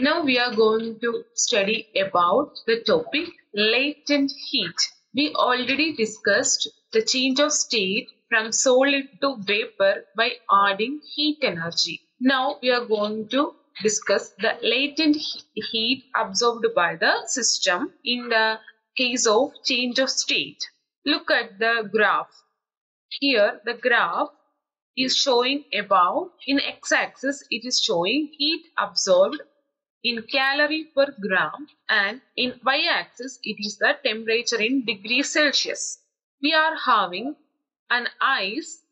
Now we are going to study about the topic latent heat. We already discussed the change of state from solid to vapor by adding heat energy. Now we are going to discuss the latent heat absorbed by the system in the case of change of state. Look at the graph. Here the graph is showing above in x-axis it is showing heat absorbed in calorie per gram and in y-axis it is the temperature in degrees Celsius. We are having an ice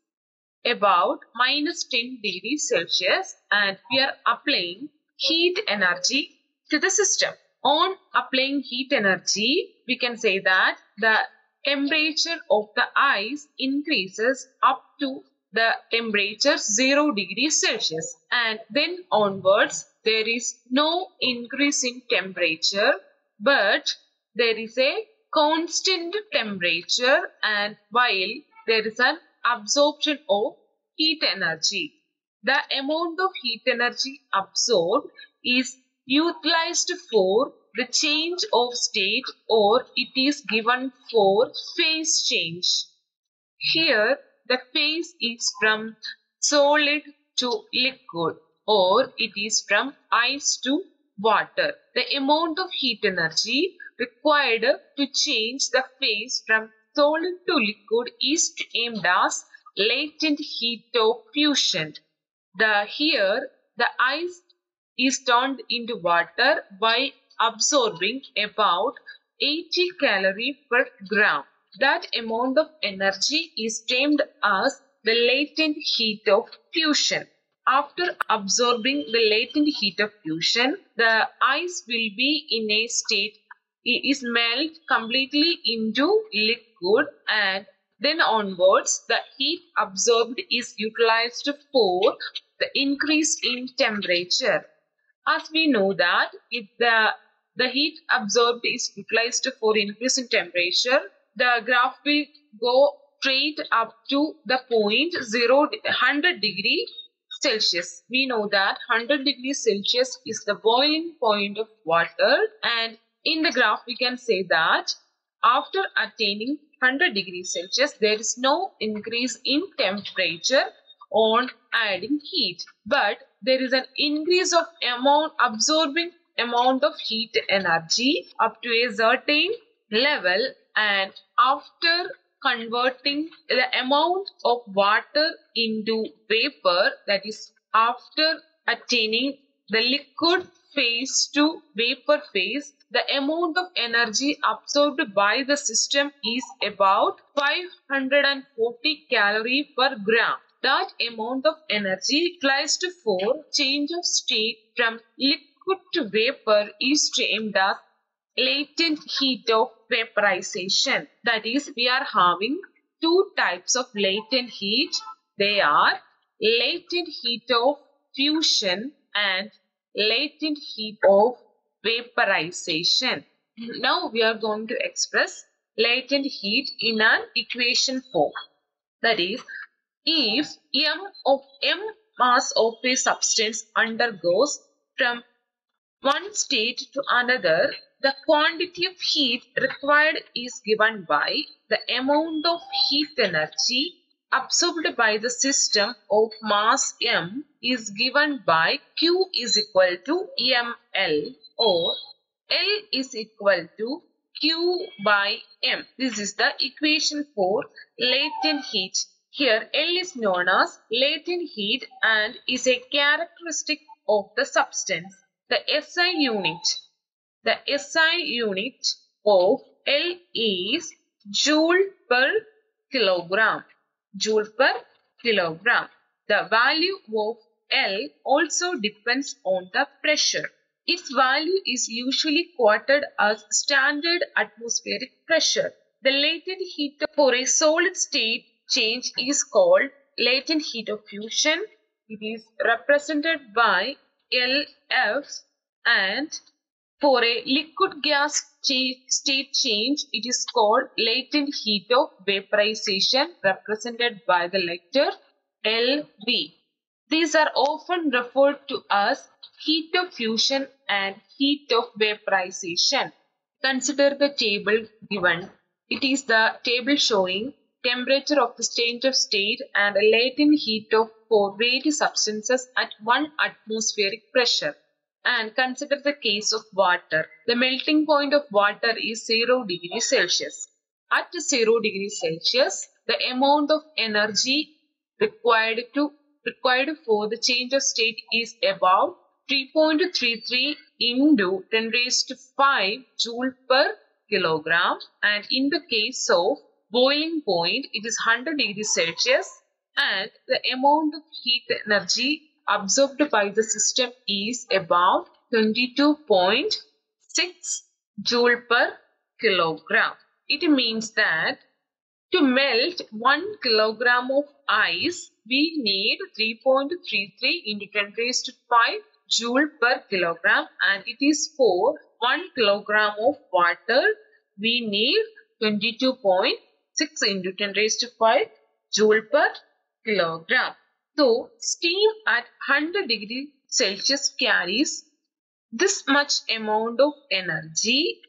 about minus 10 degrees Celsius and we are applying heat energy to the system. On applying heat energy, we can say that the temperature of the ice increases up to the temperature 0 degrees Celsius and then onwards there is no increase in temperature but there is a constant temperature and while there is an absorption of heat energy. The amount of heat energy absorbed is utilized for the change of state or it is given for phase change. Here the phase is from solid to liquid or it is from ice to water. The amount of heat energy required to change the phase from solid to liquid is aimed as latent heat of fusion. The here the ice is turned into water by absorbing about 80 calorie per gram. That amount of energy is termed as the latent heat of fusion. After absorbing the latent heat of fusion, the ice will be in a state it is melt completely into liquid and then onwards the heat absorbed is utilized for the increase in temperature. As we know that if the the heat absorbed is utilized for increase in temperature, the graph will go straight up to the point 0 100 degree Celsius. We know that 100 degrees Celsius is the boiling point of water. And in the graph we can say that after attaining 100 degrees Celsius there is no increase in temperature on adding heat. But there is an increase of amount absorbing amount of heat energy up to a certain level. And after converting the amount of water into vapor that is after attaining the liquid phase to vapor phase the amount of energy absorbed by the system is about 540 calorie per gram. That amount of energy utilized for change of state from liquid to vapor is termed as latent heat of vaporization. That is, we are having two types of latent heat. They are latent heat of fusion and latent heat of vaporization. Now we are going to express latent heat in an equation form. That is, if m of m mass of a substance undergoes from one state to another, the quantity of heat required is given by the amount of heat energy absorbed by the system of mass m is given by q is equal to ml or L is equal to Q by M. This is the equation for latent heat. Here L is known as latent heat and is a characteristic of the substance. The SI unit. The SI unit of L is joule per kilogram. Joule per kilogram. The value of L also depends on the pressure. Its value is usually quoted as standard atmospheric pressure. The latent heat for a solid state change is called latent heat of fusion. It is represented by LF and for a liquid gas state change it is called latent heat of vaporization represented by the letter LV. These are often referred to as heat of fusion and heat of vaporization. Consider the table given. It is the table showing temperature of the change of state and latent heat of for various substances at 1 atmospheric pressure. And consider the case of water. The melting point of water is 0 degree Celsius. At 0 degree Celsius, the amount of energy required to required for the change of state is about 3.33 into 10 raised to 5 joule per kilogram and in the case of boiling point it is 100 degrees Celsius and the amount of heat energy absorbed by the system is about 22.6 joule per kilogram. It means that to melt 1 kilogram of ice, we need 3.33 into 10 raised to 5 joule per kilogram and it is for 1 kilogram of water, we need 22.6 into 10 raised to 5 joule per kilogram. So, steam at 100 degree Celsius carries this much amount of energy.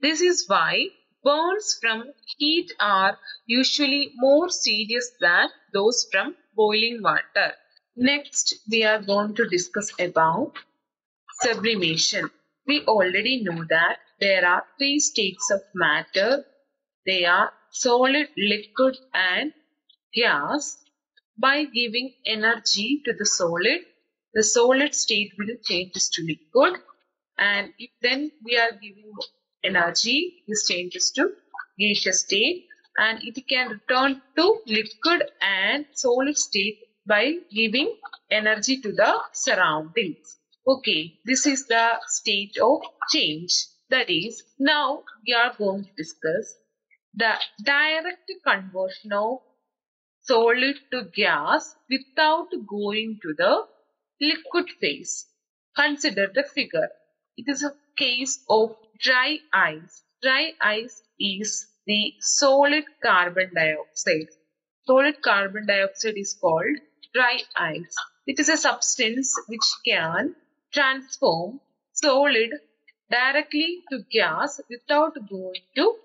This is why burns from heat are usually more serious than those from boiling water. Next, we are going to discuss about sublimation. We already know that there are three states of matter. They are solid, liquid and gas. By giving energy to the solid, the solid state will change to liquid and if then we are giving energy, this changes to gaseous state and it can return to liquid and solid state by giving energy to the surroundings. Okay, this is the state of change. That is, now we are going to discuss the direct conversion of solid to gas without going to the liquid phase. Consider the figure. It is a case of dry ice. Dry ice is the solid carbon dioxide. Solid carbon dioxide is called dry ice. It is a substance which can transform solid directly to gas without going to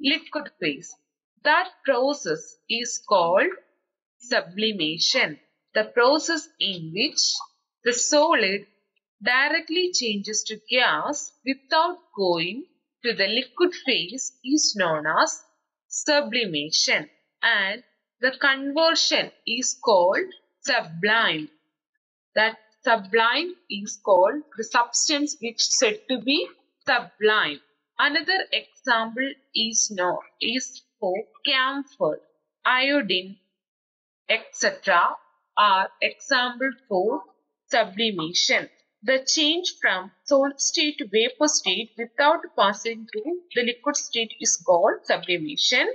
liquid phase. That process is called sublimation. The process in which the solid directly changes to gas without going to the liquid phase is known as sublimation and the conversion is called sublime. That sublime is called the substance which is said to be sublime. Another example is known is for camphor, iodine, etc. are example for sublimation. The change from solid state to vapor state without passing through the liquid state is called sublimation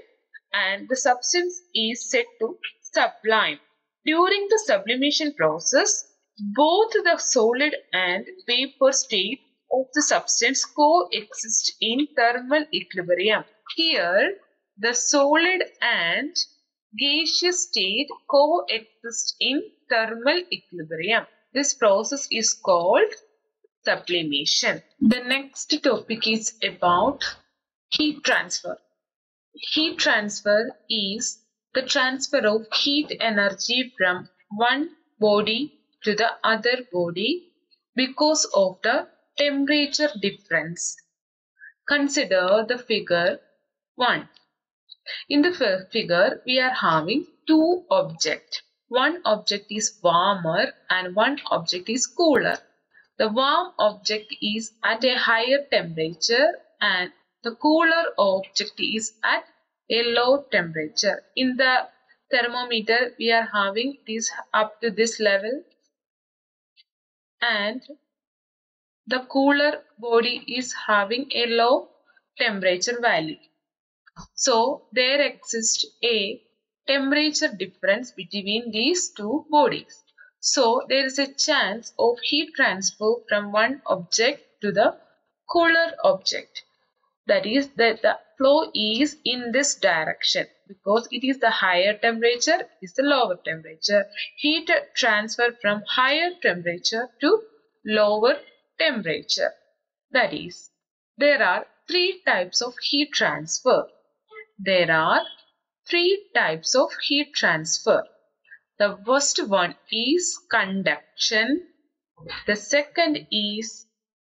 and the substance is said to sublime. During the sublimation process, both the solid and vapor state of the substance coexist in thermal equilibrium. Here, the solid and gaseous state coexist in thermal equilibrium. This process is called sublimation. The next topic is about heat transfer. Heat transfer is the transfer of heat energy from one body to the other body because of the temperature difference. Consider the figure 1. In the figure, we are having two objects one object is warmer and one object is cooler. The warm object is at a higher temperature and the cooler object is at a low temperature. In the thermometer, we are having this up to this level and the cooler body is having a low temperature value. So, there exists a temperature difference between these two bodies. So there is a chance of heat transfer from one object to the cooler object. That is that the flow is in this direction. because it is the higher temperature is the lower temperature. Heat transfer from higher temperature to lower temperature. That is, there are three types of heat transfer. There are three types of heat transfer. The first one is conduction. The second is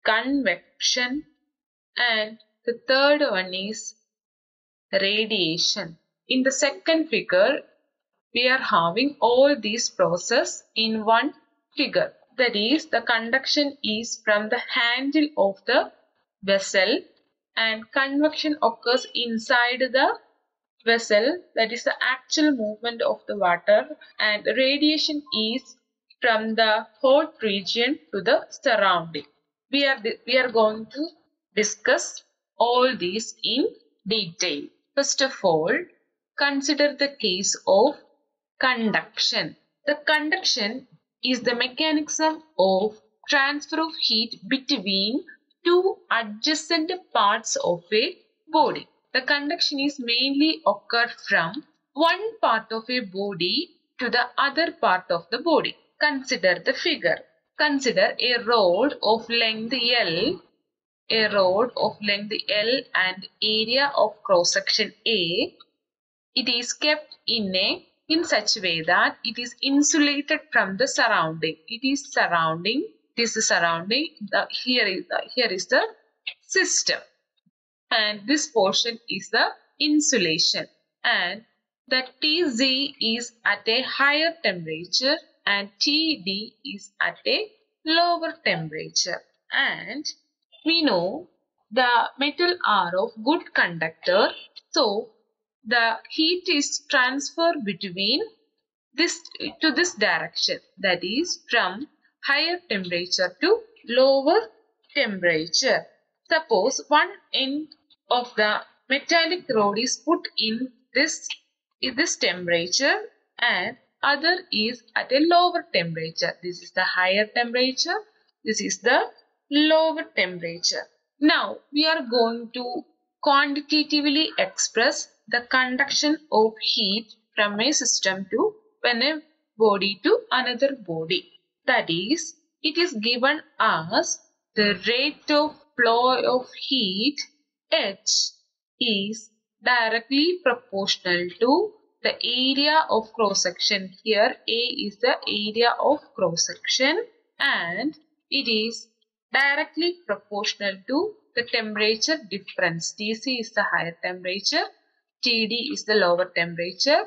convection. And the third one is radiation. In the second figure, we are having all these process in one figure. That is, the conduction is from the handle of the vessel and convection occurs inside the vessel that is the actual movement of the water and radiation is from the hot region to the surrounding. We are, we are going to discuss all these in detail. First of all, consider the case of conduction. The conduction is the mechanism of transfer of heat between two adjacent parts of a body. The conduction is mainly occur from one part of a body to the other part of the body. Consider the figure. Consider a rod of length L, a rod of length L and area of cross section A. It is kept in a in such way that it is insulated from the surrounding. It is surrounding this is surrounding the here is the here is the system. And this portion is the insulation. And the Tc is at a higher temperature and Td is at a lower temperature. And we know the metal are of good conductor. So the heat is transferred between this to this direction. That is from higher temperature to lower temperature. Suppose one end of the metallic rod is put in this, in this temperature and other is at a lower temperature. This is the higher temperature. This is the lower temperature. Now we are going to quantitatively express the conduction of heat from a system to one a body to another body. That is, it is given as the rate of flow of heat H is directly proportional to the area of cross section. Here A is the area of cross section and it is directly proportional to the temperature difference. Tc is the higher temperature, Td is the lower temperature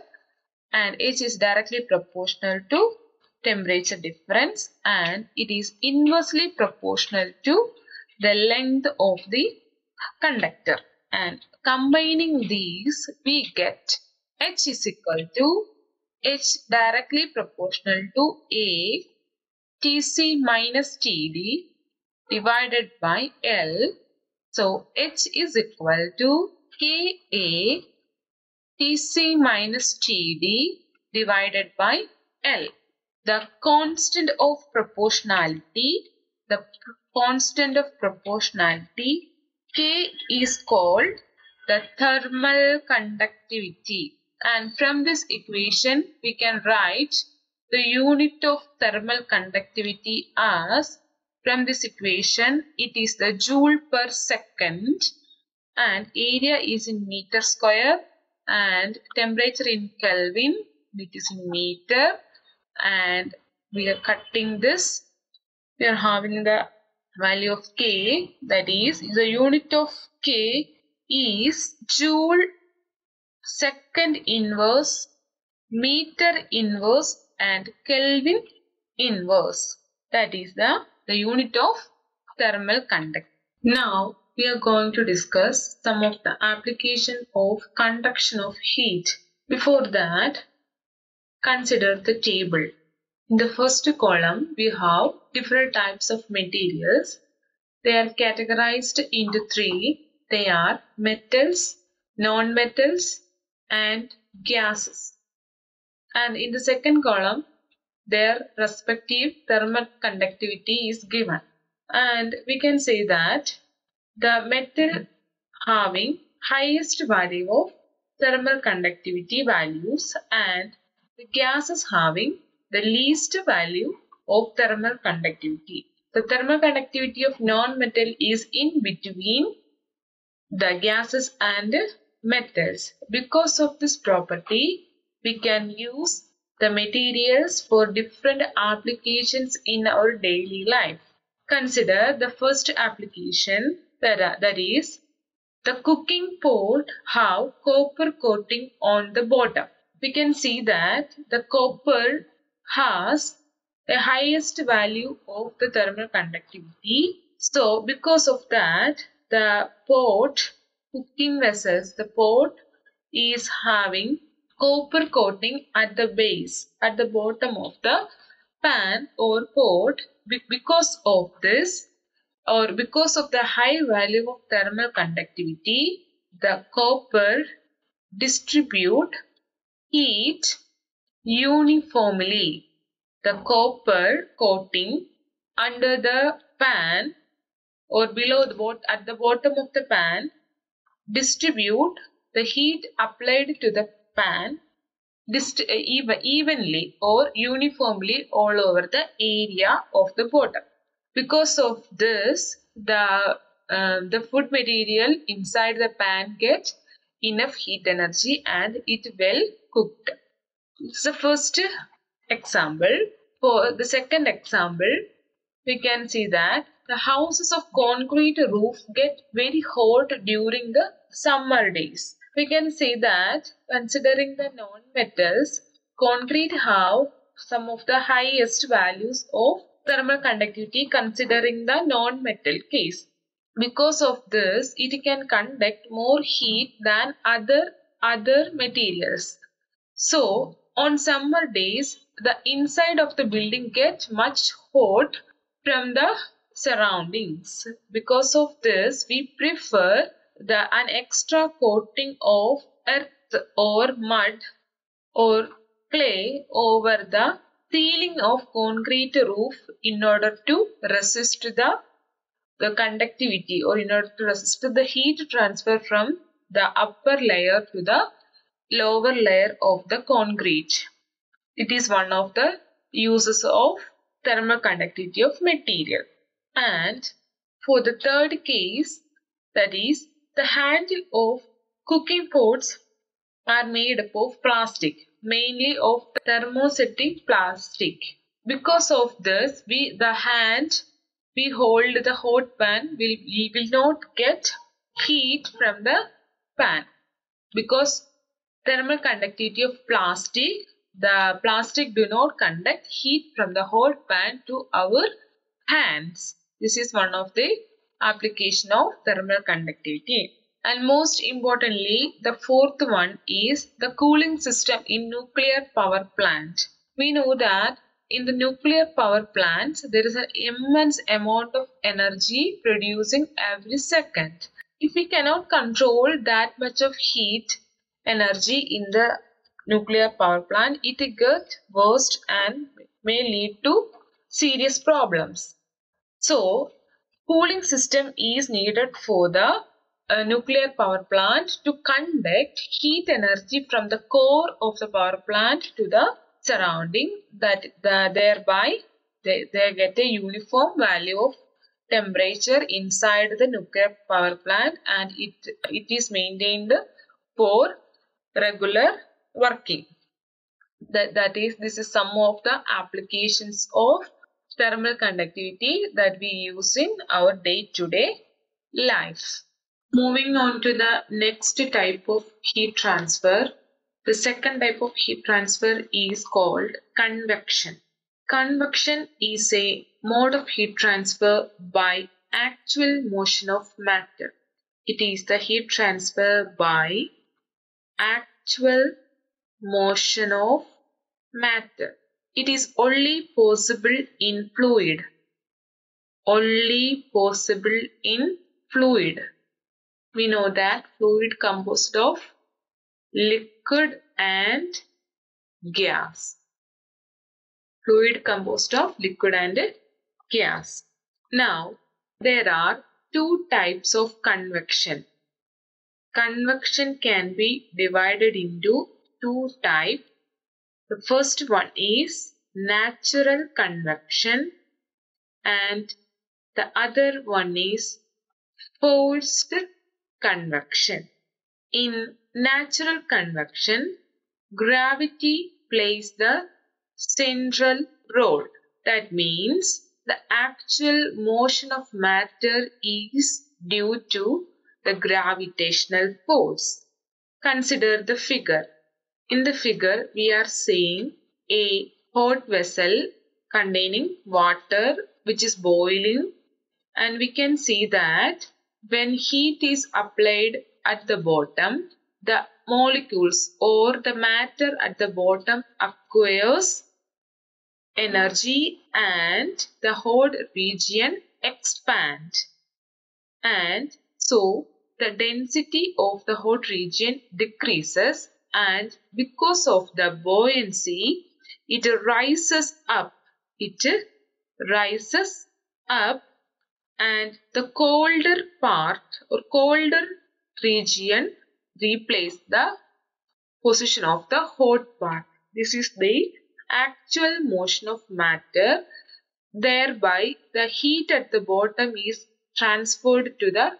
and H is directly proportional to temperature difference and it is inversely proportional to the length of the conductor and combining these we get H is equal to H directly proportional to A Tc minus Td divided by L. So H is equal to Ka Tc minus Td divided by L the constant of proportionality, the constant of proportionality, K is called the thermal conductivity. And from this equation, we can write the unit of thermal conductivity as, from this equation, it is the joule per second and area is in meter square and temperature in Kelvin, it is in meter and we are cutting this. We are having the value of k that is the unit of k is joule second inverse meter inverse and kelvin inverse. That is the the unit of thermal conduct. Now we are going to discuss some of the application of conduction of heat. Before that Consider the table. In the first column, we have different types of materials. They are categorized into three. They are metals, non-metals and gases. And in the second column, their respective thermal conductivity is given. And we can say that the metal having highest value of thermal conductivity values and the gases having the least value of thermal conductivity. The thermal conductivity of non-metal is in between the gases and metals. Because of this property, we can use the materials for different applications in our daily life. Consider the first application that, that is the cooking pot have copper coating on the bottom. We can see that the copper has the highest value of the thermal conductivity. So because of that, the pot cooking vessels, the pot is having copper coating at the base, at the bottom of the pan or pot. Because of this, or because of the high value of thermal conductivity, the copper distribute heat uniformly. The copper coating under the pan or below the bot at the bottom of the pan distribute the heat applied to the pan evenly or uniformly all over the area of the bottom. Because of this, the uh, the food material inside the pan gets enough heat energy and it well cooked. This is the first example. For the second example, we can see that the houses of concrete roof get very hot during the summer days. We can see that considering the non-metals, concrete have some of the highest values of thermal conductivity considering the non-metal case. Because of this, it can conduct more heat than other, other materials. So, on summer days, the inside of the building gets much hot from the surroundings. Because of this, we prefer the an extra coating of earth or mud or clay over the ceiling of concrete roof in order to resist the, the conductivity or in order to resist the heat transfer from the upper layer to the lower layer of the concrete. It is one of the uses of thermal conductivity of material. And for the third case, that is the handle of cooking pots are made up of plastic, mainly of thermosetting plastic. Because of this, we the hand we hold the hot pan will we will not get heat from the pan because thermal conductivity of plastic the plastic do not conduct heat from the hot pan to our hands. This is one of the application of thermal conductivity. And most importantly, the fourth one is the cooling system in nuclear power plant. We know that in the nuclear power plants, there is an immense amount of energy producing every second. If we cannot control that much of heat energy in the nuclear power plant, it gets worse and may lead to serious problems. So, cooling system is needed for the uh, nuclear power plant to conduct heat energy from the core of the power plant to the surrounding that the, thereby they, they get a uniform value of temperature inside the nuclear power plant and it, it is maintained for regular working. That, that is, this is some of the applications of thermal conductivity that we use in our day-to-day -day life. Moving on to the next type of heat transfer. The second type of heat transfer is called convection. Convection is a mode of heat transfer by actual motion of matter. It is the heat transfer by actual motion of matter. It is only possible in fluid. Only possible in fluid. We know that fluid composed of liquid and gas. Fluid composed of liquid and gas. Now, there are two types of convection. Convection can be divided into two types. The first one is natural convection and the other one is forced convection. In natural convection, gravity plays the central role. That means the actual motion of matter is due to the gravitational force. Consider the figure. In the figure, we are seeing a hot vessel containing water which is boiling and we can see that when heat is applied at the bottom, the molecules or the matter at the bottom acquires energy and the hot region expand. And so the density of the hot region decreases and because of the buoyancy it rises up. It rises up and the colder part or colder region replace the position of the hot part. This is the actual motion of matter. Thereby, the heat at the bottom is transferred to the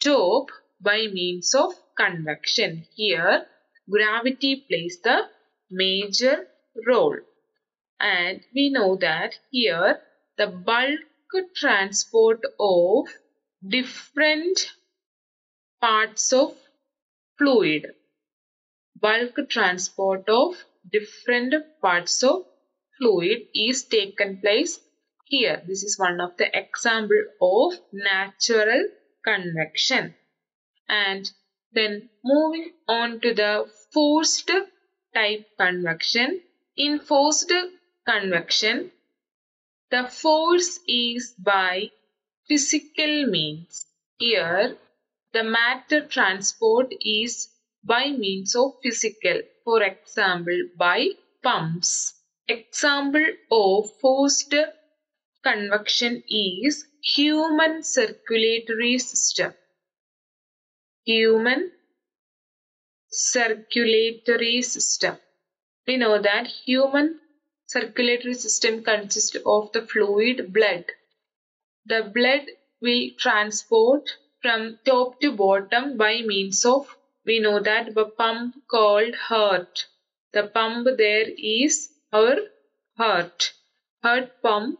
top by means of convection. Here, gravity plays the major role. And we know that here, the bulk transport of different parts of fluid. Bulk transport of different parts of fluid is taken place here. This is one of the example of natural convection. And then moving on to the forced type convection. In forced convection, the force is by physical means. Here, the matter transport is by means of physical. For example, by pumps. Example of forced convection is human circulatory system. Human circulatory system. We know that human circulatory system consists of the fluid blood. The blood we transport from top to bottom by means of, we know that the pump called heart. The pump there is our heart. Heart pump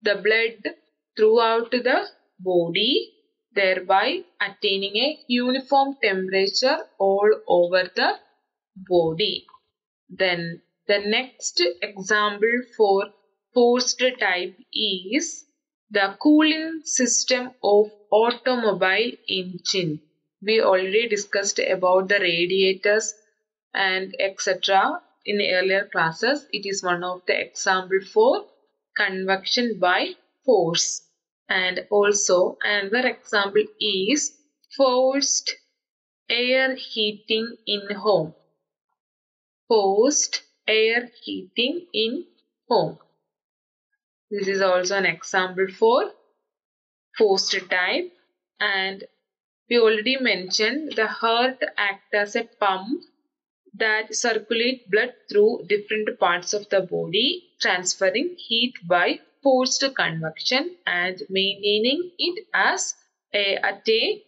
the blood throughout the body thereby attaining a uniform temperature all over the body. Then the next example for forced type is the cooling system of automobile engine. We already discussed about the radiators and etc. in earlier classes. It is one of the example for convection by force. And also another example is forced air heating in home. Forced air heating in home. This is also an example for forced type and we already mentioned the heart act as a pump that circulate blood through different parts of the body transferring heat by forced convection and maintaining it as a, at a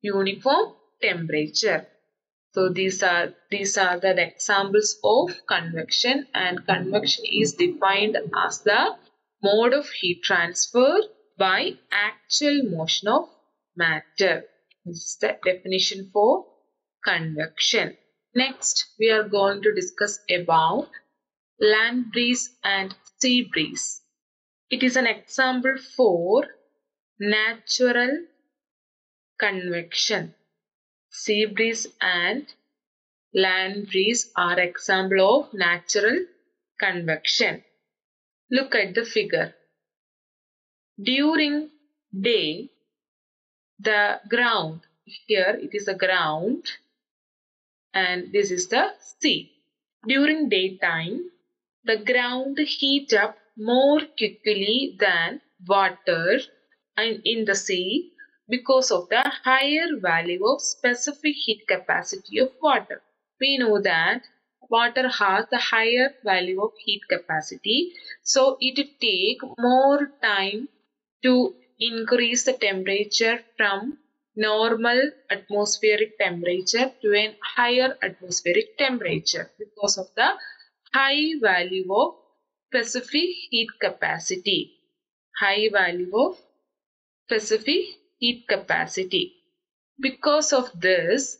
uniform temperature. So these are these are the examples of convection and convection is defined as the mode of heat transfer by actual motion of matter. This is the definition for convection. Next, we are going to discuss about land breeze and sea breeze. It is an example for natural convection. Sea breeze and land breeze are example of natural convection. Look at the figure. During day, the ground, here it is a ground and this is the sea. During daytime, the ground heat up more quickly than water and in the sea because of the higher value of specific heat capacity of water. We know that water has the higher value of heat capacity. So it take more time to increase the temperature from normal atmospheric temperature to a higher atmospheric temperature because of the high value of specific heat capacity. High value of specific heat capacity. Because of this,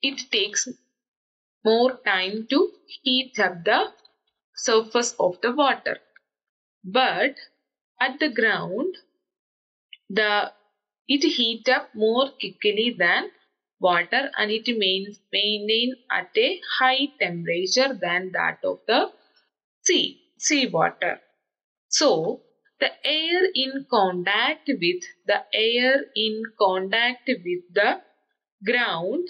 it takes more time to heat up the surface of the water. But at the ground, the it heat up more quickly than water and it main, maintain at a high temperature than that of the sea, sea water. So, the air in contact with the air in contact with the ground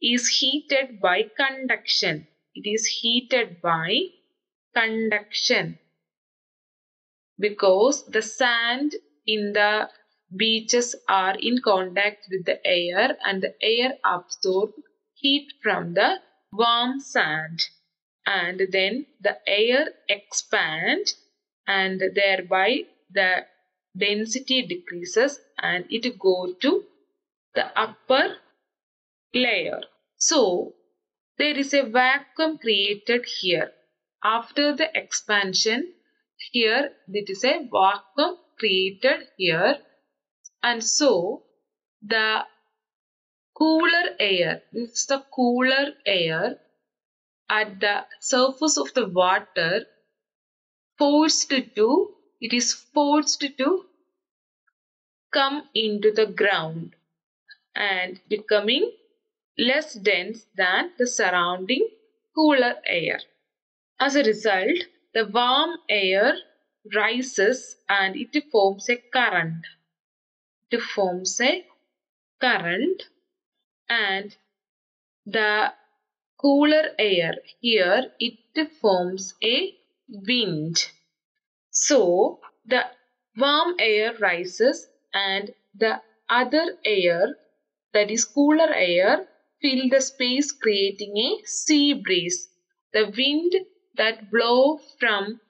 is heated by conduction. It is heated by conduction because the sand in the beaches are in contact with the air and the air absorbs heat from the warm sand and then the air expands and thereby the density decreases and it go to the upper layer. So there is a vacuum created here. After the expansion here it is a vacuum created here and so the cooler air, this is the cooler air at the surface of the water forced to, it is forced to come into the ground and becoming less dense than the surrounding cooler air. As a result, the warm air rises and it forms a current it forms a current and the cooler air here it forms a wind. So the warm air rises and the other air that is cooler air fill the space creating a sea breeze. The wind that blow from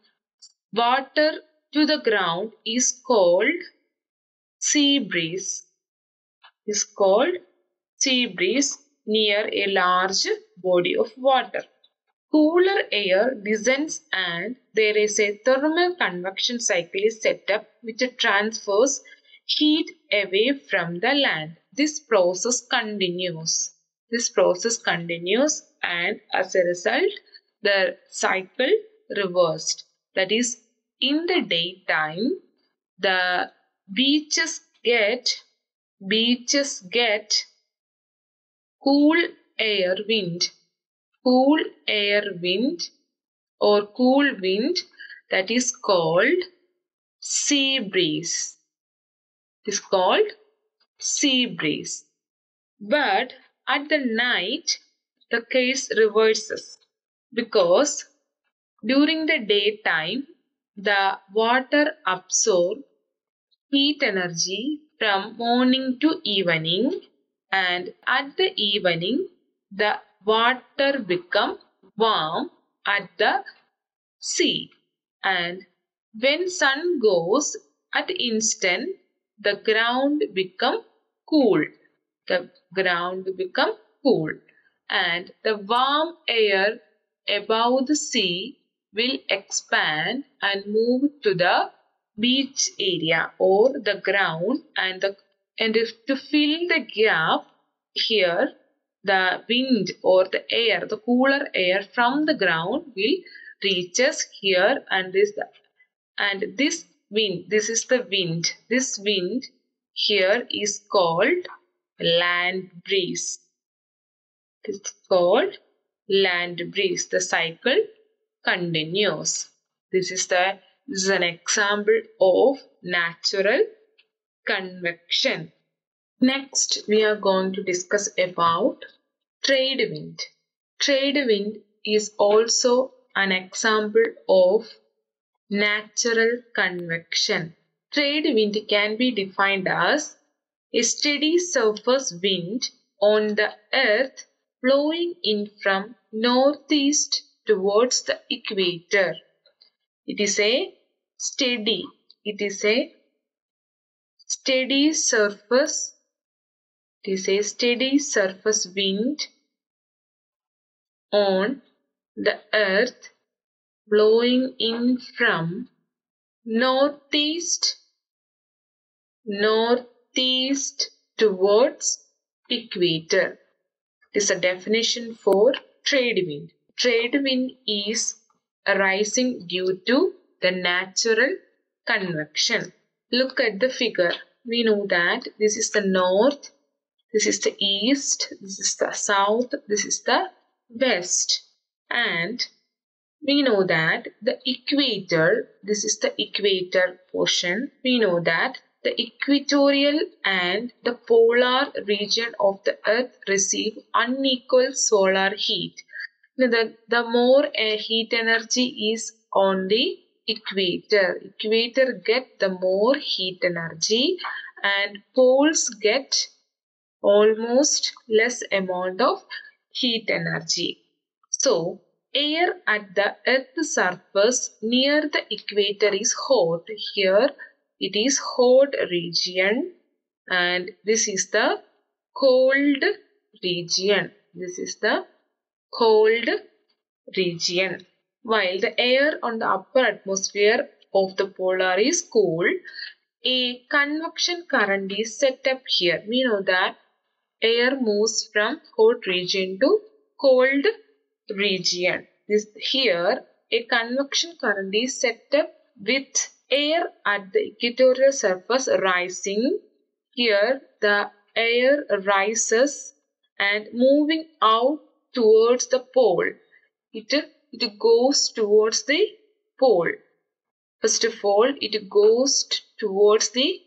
water to the ground is called sea breeze is called sea breeze near a large body of water. Cooler air descends and there is a thermal convection cycle is set up which transfers heat away from the land. This process continues. This process continues and as a result the cycle reversed. That is in the daytime the beaches get beaches get cool air wind. Cool air wind or cool wind that is called sea breeze. Is called sea breeze. But at the night the case reverses because during the daytime the water absorbs heat energy from morning to evening and at the evening the water become warm at the sea. And when sun goes at instant the ground become cool. The ground become cool. And the warm air above the sea will expand and move to the beach area or the ground and the and if to fill the gap here the wind or the air the cooler air from the ground will reaches here and this and this wind this is the wind. This wind here is called land breeze. It's called land breeze. The cycle continues. This is the this is an example of natural convection. Next, we are going to discuss about trade wind. Trade wind is also an example of natural convection. Trade wind can be defined as a steady surface wind on the earth blowing in from northeast towards the equator. It is a steady, it is a steady surface, it is steady surface wind on the earth blowing in from northeast northeast towards equator. It is a definition for trade wind. Trade wind is arising due to the natural convection. Look at the figure. We know that this is the north, this is the east, this is the south, this is the west. And we know that the equator, this is the equator portion. We know that the equatorial and the polar region of the earth receive unequal solar heat. The, the more uh, heat energy is on the equator. Equator get the more heat energy and poles get almost less amount of heat energy. So, air at the earth's surface near the equator is hot. Here, it is hot region and this is the cold region. This is the cold region. While the air on the upper atmosphere of the polar is cool, a convection current is set up here. We know that air moves from hot region to cold region. This here a convection current is set up with air at the equatorial surface rising. Here the air rises and moving out towards the pole. It, it goes towards the pole. First of all, it goes towards the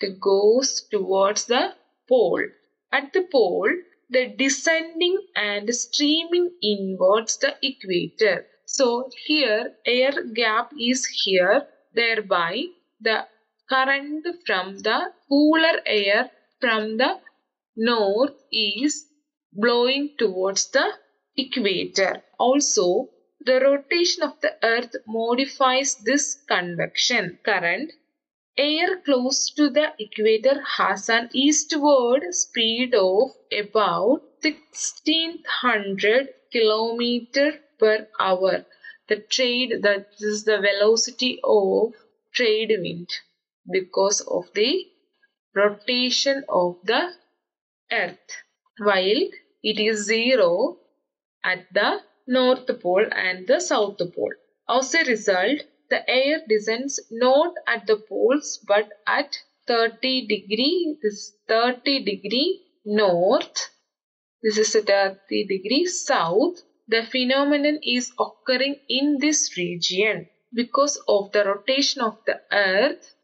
it goes towards the pole. At the pole, the descending and streaming inwards the equator. So here air gap is here thereby the current from the cooler air from the north is blowing towards the equator. Also, the rotation of the earth modifies this convection current. Air close to the equator has an eastward speed of about 1600 km per hour the trade that is the velocity of trade wind because of the rotation of the earth while it is zero at the north pole and the south pole. As a result, the air descends not at the poles but at 30 degree, this 30 degree north, this is 30 degree south the phenomenon is occurring in this region because of the rotation of the earth.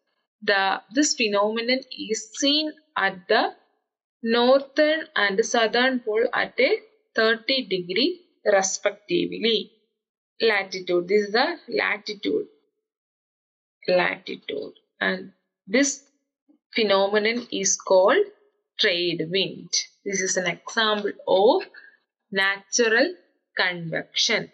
The, this phenomenon is seen at the northern and southern pole at a 30 degree respectively. Latitude. This is the latitude. Latitude. And this phenomenon is called trade wind. This is an example of natural convection.